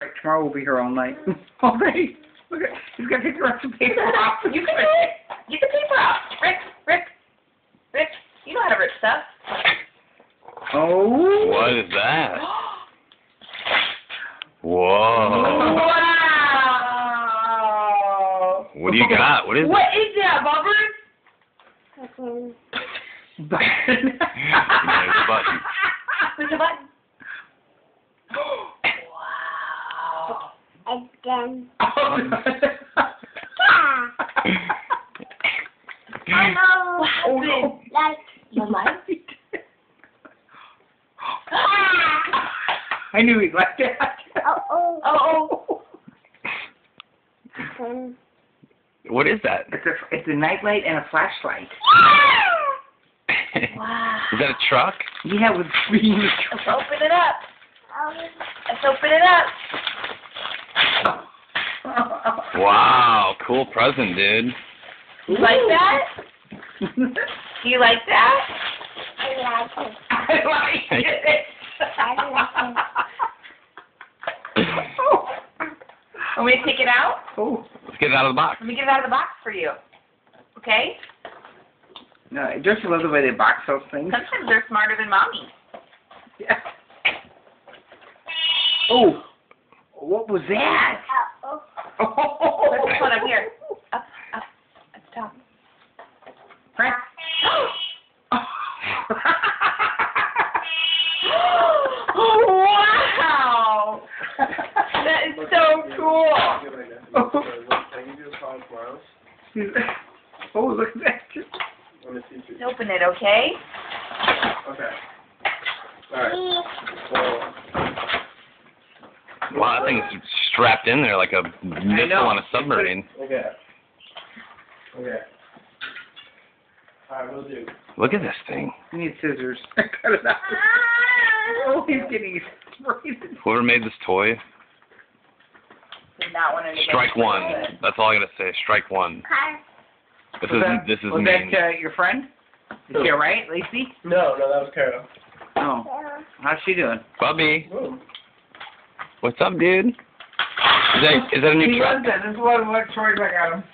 Like, tomorrow we'll be here all night. all day. Look at, he's got to take the rest of the paper off. You can do it. Get the paper out. Rick, Rick, Rick, you know how to rip stuff. Oh. What is that? Whoa. wow. What do you got? What is What is that, Bubba? Button. There's a button. Push a button. Wow. Again. Oh, Hello. What happened? Like. You like? I knew he'd like that. Oh, oh. Oh, What is that? It's a it's a nightlight and a flashlight. wow. Is that a truck? Yeah, with beams. Let's open it up. oh. Let's open it up. Wow, cool present, dude. You like that? Do you like that? I like it. I like it. Want me to take it out? Oh Let's get it out of the box. Let me get it out of the box for you. Okay? no! I just love the way they box those things? Sometimes they're smarter than mommy. Yeah. Oh, what was that? Oh, Let's put it up here. Up, up, at the top. Frank. wow! That is so cool. oh, look at that. Let's open it, okay? Okay. Wow, that thing's strapped in there like a missile on a submarine. Okay. Okay. Alright, we'll do. Look at this thing. You need scissors. Cut it out. Oh, he's getting sprayed. Whoever made this toy, Did not want to strike one. That's all I gotta say. Strike one. car. This Was is that- this is Was mean. that uh, your friend? Is she alright, Lacey? No, no, that was Carol. Oh, how's she doing? Bubby, Ooh. What's up, dude? Is that is that a new He truck? loves that. This is what, what Troy got him.